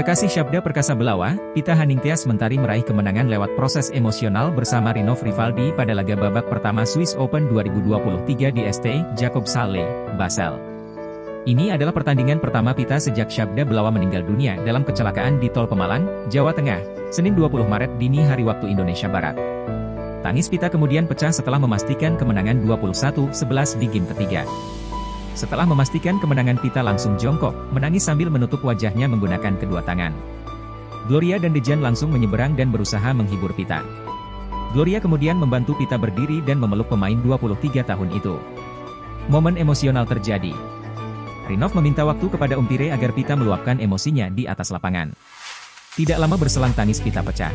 Kekasih Syabda Perkasa Belawa, Pita Haningtyas Mentari meraih kemenangan lewat proses emosional bersama Rinov Rivaldi pada laga babak pertama Swiss Open 2023 di ST, Jacob Sale, Basel. Ini adalah pertandingan pertama Pita sejak Syabda Belawa meninggal dunia dalam kecelakaan di Tol Pemalang, Jawa Tengah, Senin 20 Maret dini hari waktu Indonesia Barat. Tangis Pita kemudian pecah setelah memastikan kemenangan 21-11 di game ketiga. Setelah memastikan kemenangan Pita langsung jongkok, menangis sambil menutup wajahnya menggunakan kedua tangan. Gloria dan Dejan langsung menyeberang dan berusaha menghibur Pita. Gloria kemudian membantu Pita berdiri dan memeluk pemain 23 tahun itu. Momen emosional terjadi. Rinov meminta waktu kepada Umpire agar Pita meluapkan emosinya di atas lapangan. Tidak lama berselang tangis Pita pecah.